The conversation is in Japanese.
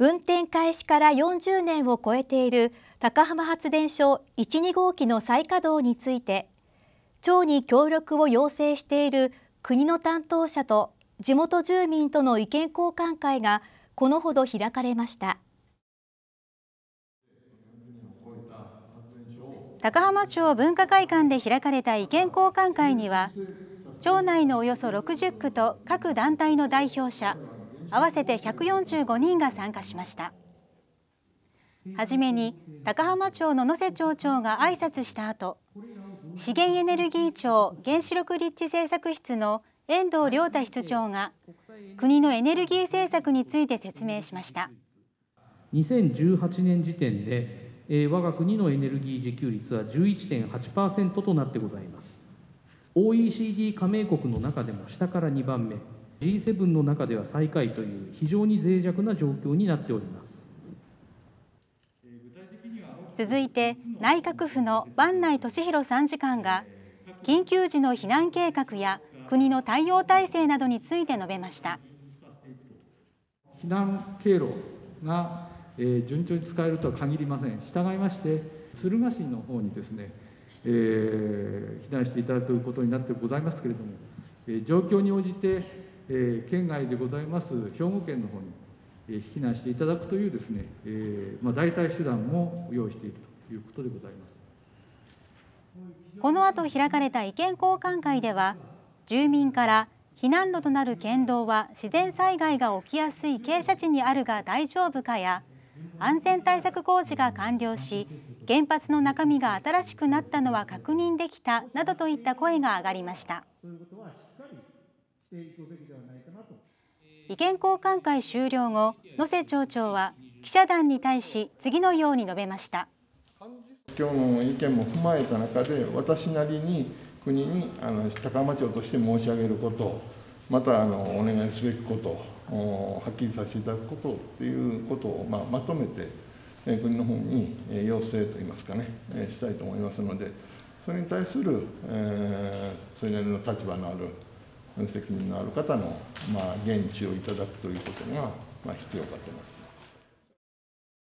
運転開始から40年を超えている高浜発電所1、2号機の再稼働について町に協力を要請している国の担当者と地元住民との意見交換会がこのほど開かれました。高浜町文化会館で開かれた意見交換会には町内のおよそ60区と各団体の代表者合わせて145人が参加しました。はじめに高浜町の野瀬町長が挨拶した後資源エネルギー庁原子力立地政策室の遠藤亮太室長が国のエネルギー政策について説明しました。2018年時点で、えー、我が国のエネルギー自給率は11.8%となってございます。OECD 加盟国の中でも下から2番目。G7 の中では最下位という非常に脆弱な状況になっております。続いて内閣府の万内俊弘参事官が緊急時の避難計画や国の対応体制などについて述べました。避難経路が、え順調に使えるとは限りません。従いまして敦賀市の方にですね、えー、避難していただくことになってございますけれども、え状況に応じて、え県外でございます兵庫県の方に避難していただくというですね、えまあ、代替手段も用意しているということでございますこの後開かれた意見交換会では住民から避難路となる県道は自然災害が起きやすい傾斜地にあるが大丈夫かや安全対策工事が完了し原発の中身が新しくなったのは確認できたなどといった声が上がりました。意見交換会終了後野瀬町長は記者団に対し次のように述べました。今日の意見も踏まえた中で私なりに国にあの高浜町として申し上げることまたあのお願いすべきことはっきりさせていただくことということを、まあ、まとめて国の方に要請といいますかねしたいと思いますのでそれに対する、えー、それなりの立場のある責任のある方の、まあ、言及をいただくということが、まあ、必要かと思います。